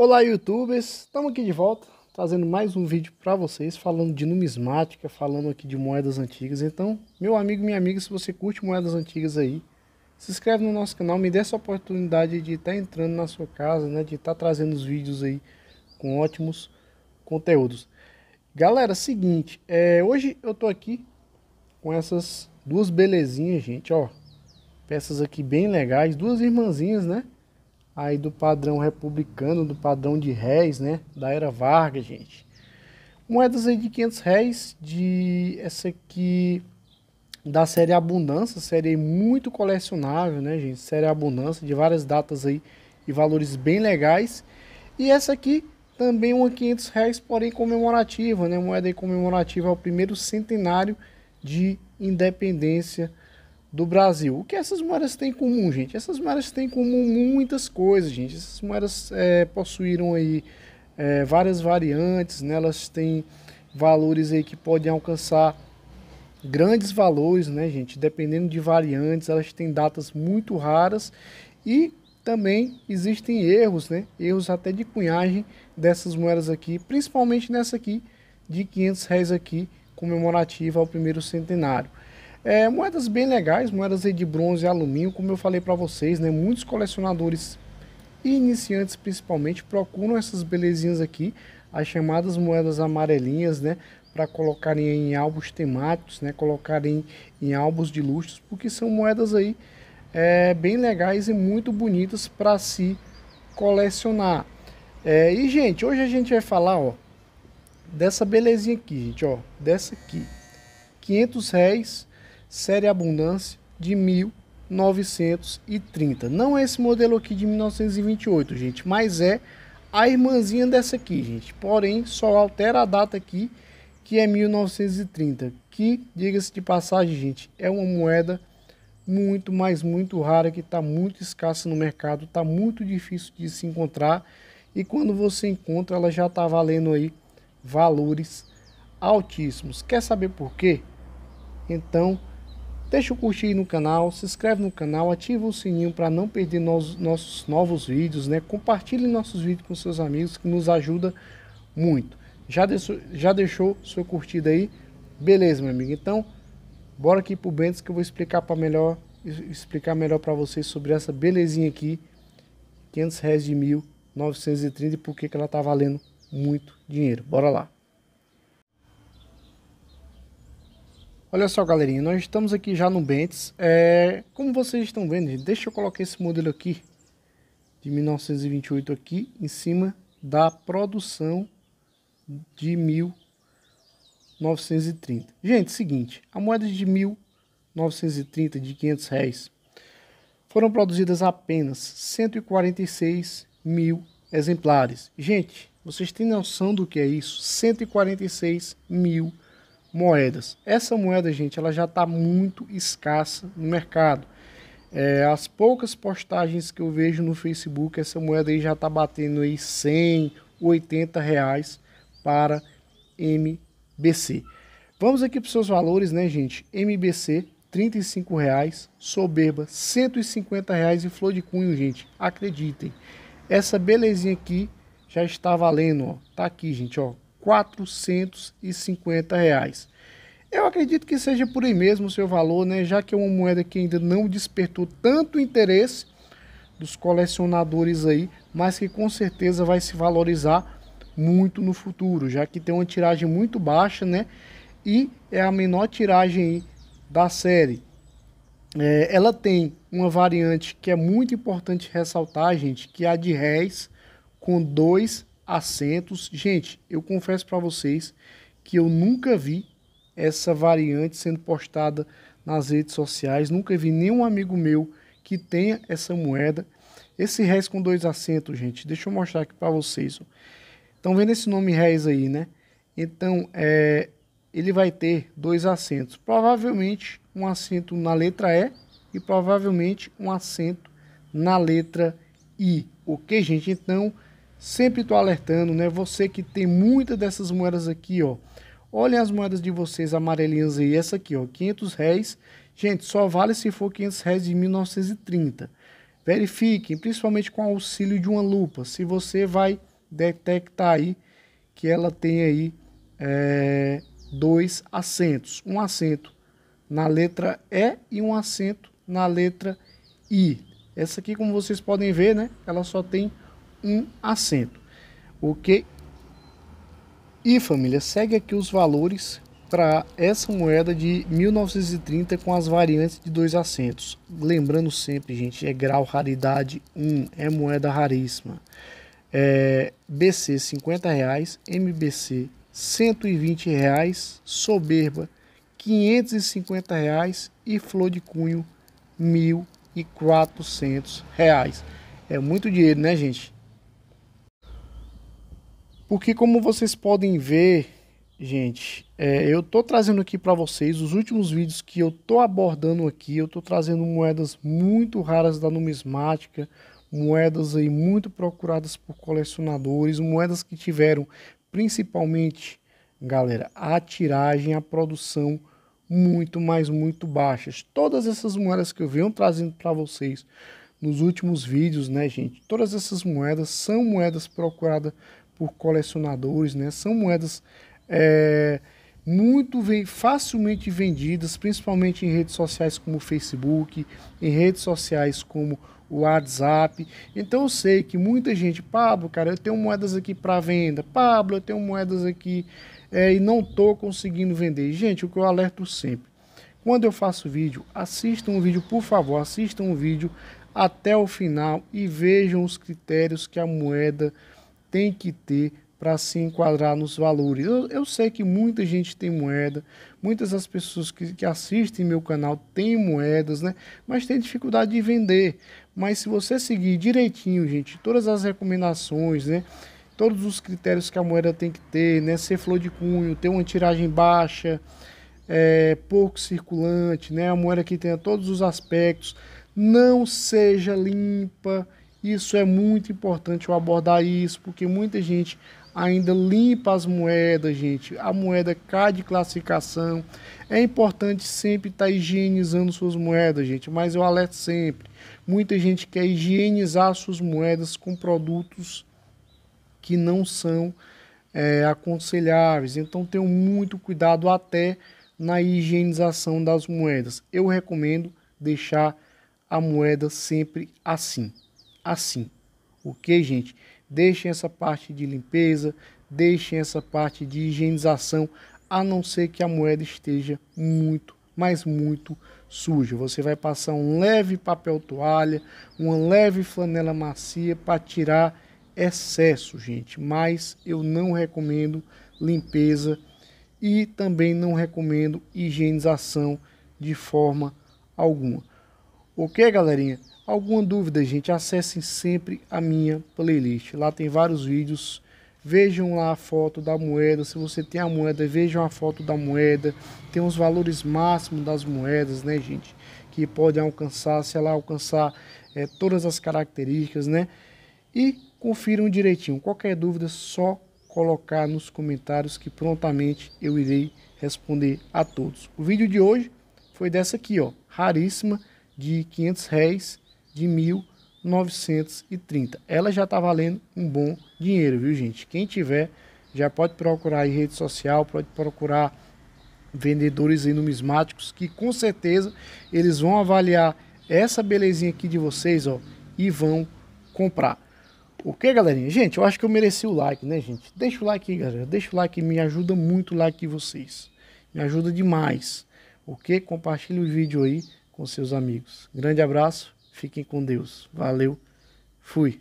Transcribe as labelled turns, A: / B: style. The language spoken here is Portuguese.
A: Olá youtubers, estamos aqui de volta trazendo mais um vídeo para vocês falando de numismática, falando aqui de moedas antigas. Então, meu amigo, minha amiga, se você curte moedas antigas aí, se inscreve no nosso canal, me dê essa oportunidade de estar tá entrando na sua casa, né, de estar tá trazendo os vídeos aí com ótimos conteúdos. Galera, seguinte, é, hoje eu tô aqui com essas duas belezinhas, gente, ó. Peças aqui bem legais, duas irmãzinhas, né? Aí do padrão republicano, do padrão de réis, né? Da era Vargas, gente. Moedas aí de 500 réis, de essa aqui da série Abundância, série muito colecionável, né, gente? Série Abundância, de várias datas aí e valores bem legais. E essa aqui também uma 500 réis, porém comemorativa, né? Moeda comemorativa ao primeiro centenário de independência do Brasil. O que essas moedas têm em comum, gente? Essas moedas têm em comum muitas coisas, gente. Essas moedas é, possuíram aí é, várias variantes, né? Elas têm valores aí que podem alcançar grandes valores, né, gente? Dependendo de variantes, elas têm datas muito raras e também existem erros, né? Erros até de cunhagem dessas moedas aqui, principalmente nessa aqui de 500 reais aqui, comemorativa ao primeiro centenário. É, moedas bem legais, moedas de bronze e alumínio, como eu falei para vocês, né? Muitos colecionadores e iniciantes principalmente procuram essas belezinhas aqui, as chamadas moedas amarelinhas, né? Para colocarem em álbuns temáticos, né? Colocarem em álbuns de lustres, porque são moedas aí é, bem legais e muito bonitas para se colecionar. É, e gente, hoje a gente vai falar, ó, dessa belezinha aqui, gente, ó, dessa aqui. 500 réis, série Abundância de 1930. Não é esse modelo aqui de 1928, gente, mas é a irmãzinha dessa aqui, gente. Porém, só altera a data aqui, que é 1930, que, diga-se de passagem, gente, é uma moeda muito, mas muito rara, que está muito escassa no mercado, está muito difícil de se encontrar. E quando você encontra, ela já está valendo aí valores altíssimos. Quer saber por quê? Então, deixa o curtir no canal, se inscreve no canal, ativa o sininho para não perder nos, nossos novos vídeos, né? Compartilhe nossos vídeos com seus amigos, que nos ajuda muito. Já deixou, já deixou sua curtida aí? Beleza, meu amigo. Então, bora aqui pro Bentes que eu vou explicar para melhor explicar melhor para vocês sobre essa belezinha aqui. 500 reais de 1930 e por que, que ela tá valendo muito dinheiro. Bora lá. Olha só, galerinha, nós estamos aqui já no Bentes. É, como vocês estão vendo, deixa eu colocar esse modelo aqui de 1928 aqui em cima da produção de 1930. Gente, seguinte, a moeda de 1930 de 500 reais foram produzidas apenas 146 mil exemplares. Gente, vocês têm noção do que é isso? 146 mil moedas. Essa moeda, gente, ela já está muito escassa no mercado. É, as poucas postagens que eu vejo no Facebook, essa moeda aí já está batendo aí 100, 80 reais para MBC. Vamos aqui para os seus valores, né, gente? MBC, 35 reais, soberba, 150 reais e flor de cunho, gente. Acreditem. Essa belezinha aqui já está valendo, ó, tá aqui, gente, ó, 450 reais. Eu acredito que seja por aí mesmo o seu valor, né, já que é uma moeda que ainda não despertou tanto interesse dos colecionadores aí, mas que com certeza vai se valorizar muito no futuro, já que tem uma tiragem muito baixa, né, e é a menor tiragem da série. É, ela tem uma variante que é muito importante ressaltar, gente, que é a de réis, com dois assentos. Gente, eu confesso para vocês que eu nunca vi essa variante sendo postada nas redes sociais, nunca vi nenhum amigo meu que tenha essa moeda. Esse réis com dois assentos, gente, deixa eu mostrar aqui para vocês. Estão vendo esse nome réis aí, né? Então, é, ele vai ter dois assentos. Provavelmente um assento na letra E e provavelmente um assento na letra I. Ok, gente? Então, Sempre estou alertando, né? Você que tem muitas dessas moedas aqui, ó. Olhem as moedas de vocês amarelinhas aí. Essa aqui, ó, 500 réis. Gente, só vale se for 500 réis de 1930. Verifiquem, principalmente com auxílio de uma lupa, se você vai detectar aí que ela tem aí é, dois acentos. Um acento na letra E e um acento na letra I. Essa aqui, como vocês podem ver, né? Ela só tem um acento. Ok? E família, segue aqui os valores para essa moeda de 1930 com as variantes de dois acentos. Lembrando sempre, gente, é grau raridade 1, é moeda raríssima. É, BC 50 reais, MBC 120 reais, soberba 550 reais e flor de cunho 1.400 reais. É muito dinheiro, né, gente? Porque como vocês podem ver, gente, é, eu tô trazendo aqui para vocês os últimos vídeos que eu tô abordando aqui. Eu tô trazendo moedas muito raras da numismática, moedas aí muito procuradas por colecionadores, moedas que tiveram principalmente, galera, a tiragem, a produção muito, mas muito baixas. Todas essas moedas que eu venho trazendo para vocês nos últimos vídeos, né, gente? Todas essas moedas são moedas procuradas por colecionadores, né? São moedas é, muito facilmente vendidas, principalmente em redes sociais como o Facebook, em redes sociais como o WhatsApp. Então eu sei que muita gente, Pablo, cara, eu tenho moedas aqui para venda, Pablo, eu tenho moedas aqui é, e não tô conseguindo vender. Gente, o que eu alerto sempre, quando eu faço vídeo, assistam o vídeo, por favor, assistam o vídeo até o final e vejam os critérios que a moeda tem que ter para se enquadrar nos valores. Eu, eu, sei que muita gente tem moeda, muitas das pessoas que, que assistem meu canal têm moedas, né? Mas tem dificuldade de vender. Mas se você seguir direitinho, gente, todas as recomendações, né? Todos os critérios que a moeda tem que ter, né? Ser flor de cunho, ter uma tiragem baixa, é, pouco circulante, né? A moeda que tenha todos os aspectos, não seja limpa, isso é muito importante eu abordar isso, porque muita gente ainda limpa as moedas, gente. A moeda cai de classificação. É importante sempre estar tá higienizando suas moedas, gente, mas eu alerto sempre. Muita gente quer higienizar suas moedas com produtos que não são é, aconselháveis. Então tenham muito cuidado até na higienização das moedas. Eu recomendo deixar a moeda sempre assim assim. Ok, gente? Deixem essa parte de limpeza, deixem essa parte de higienização, a não ser que a moeda esteja muito, mas muito suja. Você vai passar um leve papel toalha, uma leve flanela macia para tirar excesso, gente. Mas eu não recomendo limpeza e também não recomendo higienização de forma alguma. Ok, galerinha? Alguma dúvida, gente, acessem sempre a minha playlist. Lá tem vários vídeos. Vejam lá a foto da moeda. Se você tem a moeda, vejam a foto da moeda. Tem os valores máximos das moedas, né, gente? Que podem alcançar, se ela alcançar é, todas as características, né? E confiram direitinho. Qualquer dúvida, só colocar nos comentários que prontamente eu irei responder a todos. O vídeo de hoje foi dessa aqui, ó, raríssima, de 500 réis de 1930. Ela já está valendo um bom dinheiro, viu gente? Quem tiver já pode procurar em rede social, pode procurar vendedores aí numismáticos que com certeza eles vão avaliar essa belezinha aqui de vocês, ó, e vão comprar. Ok, galerinha? Gente, eu acho que eu mereci o like, né, gente? Deixa o like aí, galera. Deixa o like, me ajuda muito o like de vocês. Me ajuda demais. Ok? Compartilhe o vídeo aí com seus amigos. Grande abraço Fiquem com Deus. Valeu. Fui.